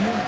Yeah.